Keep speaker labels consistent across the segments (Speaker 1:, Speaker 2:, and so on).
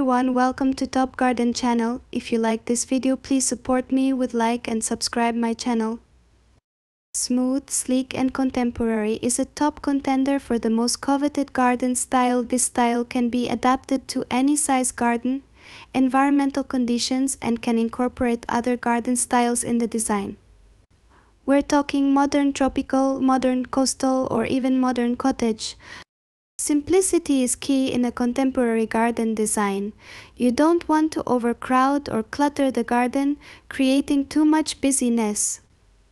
Speaker 1: everyone, welcome to Top Garden channel. If you like this video, please support me with like and subscribe my channel. Smooth, sleek and contemporary is a top contender for the most coveted garden style. This style can be adapted to any size garden, environmental conditions and can incorporate other garden styles in the design. We're talking modern tropical, modern coastal or even modern cottage. Simplicity is key in a contemporary garden design. You don't want to overcrowd or clutter the garden, creating too much busyness.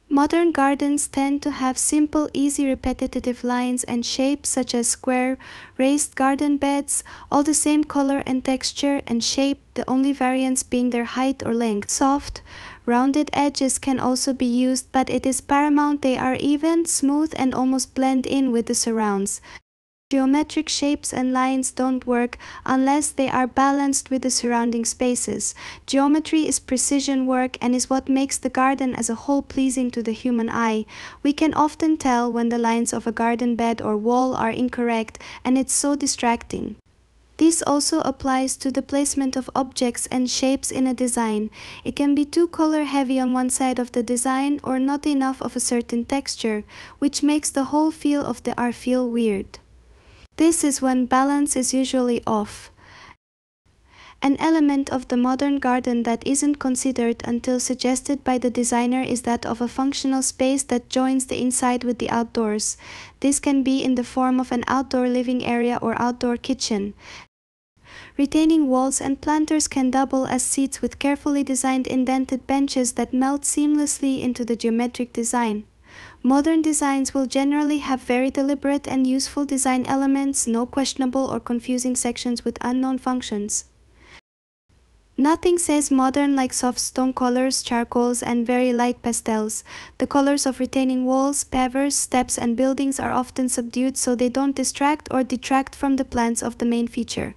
Speaker 1: Modern gardens tend to have simple, easy, repetitive lines and shapes such as square, raised garden beds, all the same color and texture and shape, the only variance being their height or length. Soft, rounded edges can also be used, but it is paramount they are even, smooth and almost blend in with the surrounds. Geometric shapes and lines don't work unless they are balanced with the surrounding spaces. Geometry is precision work and is what makes the garden as a whole pleasing to the human eye. We can often tell when the lines of a garden bed or wall are incorrect and it's so distracting. This also applies to the placement of objects and shapes in a design. It can be too color heavy on one side of the design or not enough of a certain texture, which makes the whole feel of the art feel weird. This is when balance is usually off. An element of the modern garden that isn't considered until suggested by the designer is that of a functional space that joins the inside with the outdoors. This can be in the form of an outdoor living area or outdoor kitchen. Retaining walls and planters can double as seats with carefully designed indented benches that melt seamlessly into the geometric design. Modern designs will generally have very deliberate and useful design elements, no questionable or confusing sections with unknown functions. Nothing says modern like soft stone colors, charcoals, and very light pastels. The colors of retaining walls, pavers, steps, and buildings are often subdued so they don't distract or detract from the plants of the main feature.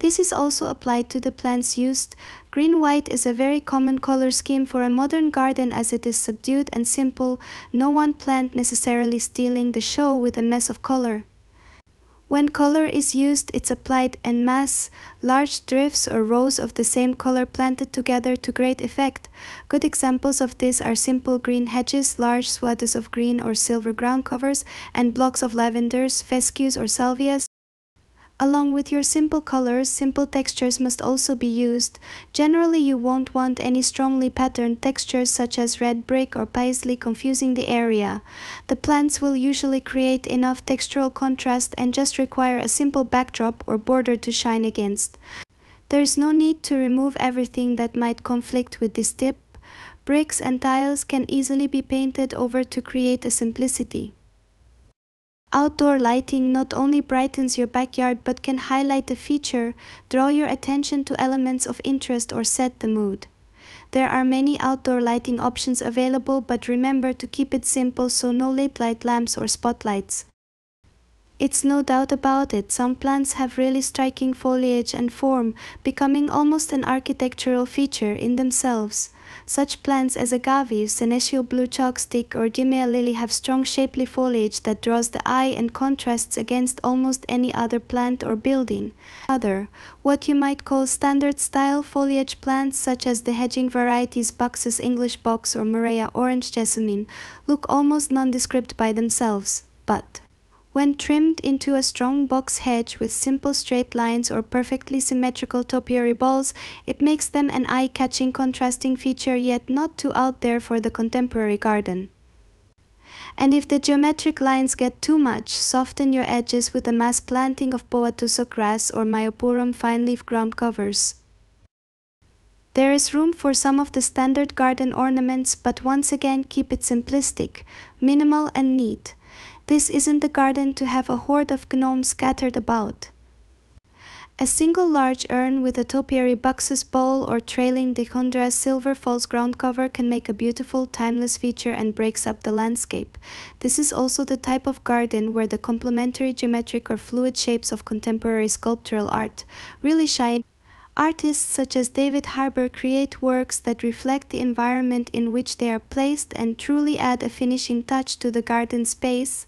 Speaker 1: This is also applied to the plants used. Green-white is a very common color scheme for a modern garden as it is subdued and simple, no one plant necessarily stealing the show with a mess of color. When color is used, it's applied en masse, large drifts or rows of the same color planted together to great effect. Good examples of this are simple green hedges, large swaths of green or silver ground covers, and blocks of lavenders, fescues or salvias. Along with your simple colors, simple textures must also be used. Generally, you won't want any strongly patterned textures such as red brick or paisley confusing the area. The plants will usually create enough textural contrast and just require a simple backdrop or border to shine against. There is no need to remove everything that might conflict with this tip. Bricks and tiles can easily be painted over to create a simplicity. Outdoor lighting not only brightens your backyard but can highlight a feature, draw your attention to elements of interest or set the mood. There are many outdoor lighting options available but remember to keep it simple so no late light lamps or spotlights. It's no doubt about it, some plants have really striking foliage and form, becoming almost an architectural feature in themselves. Such plants as agave, senecio blue chalkstick, or Gymea lily have strong shapely foliage that draws the eye and contrasts against almost any other plant or building. Other, what you might call standard style foliage plants such as the hedging varieties Buxus English box or Murraya orange jessamine, look almost nondescript by themselves, but when trimmed into a strong box hedge with simple straight lines or perfectly symmetrical topiary balls, it makes them an eye-catching contrasting feature yet not too out there for the contemporary garden. And if the geometric lines get too much, soften your edges with a mass planting of Poa-tussock grass or Myoporum fine leaf ground covers. There is room for some of the standard garden ornaments, but once again keep it simplistic, minimal and neat. This isn't the garden to have a horde of gnomes scattered about. A single large urn with a topiary Buxus bowl or trailing Dichondra silver falls ground cover can make a beautiful, timeless feature and breaks up the landscape. This is also the type of garden where the complementary geometric or fluid shapes of contemporary sculptural art really shine. Artists such as David Harber create works that reflect the environment in which they are placed and truly add a finishing touch to the garden space.